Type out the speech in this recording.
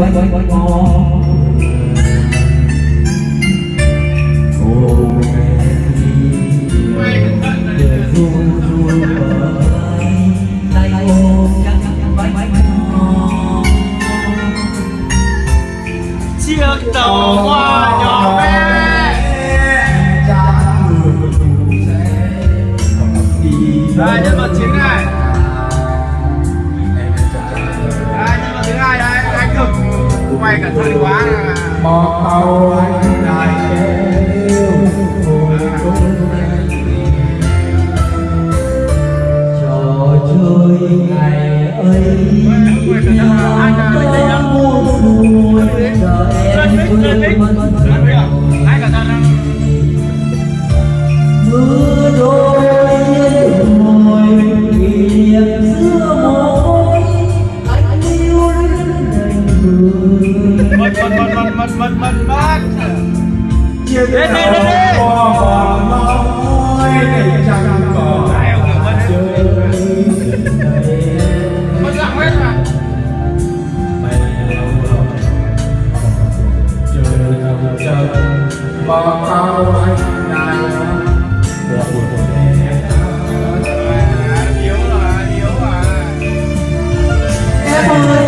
quay quay quay con chiếc tàu hoa nhỏ bé Đây nhân vật chính này nay cẩn thận quá là bò cầu anh đại yêu trò chơi ngày ấy anh đã buông xuôi giờ em quên mất mất mất mất mất chia hết đi hết đi còn nói chẳng còn ai không mất hết mất lặng hết mà. Bỏ tao anh này. Là buồn em à, à. em ơi.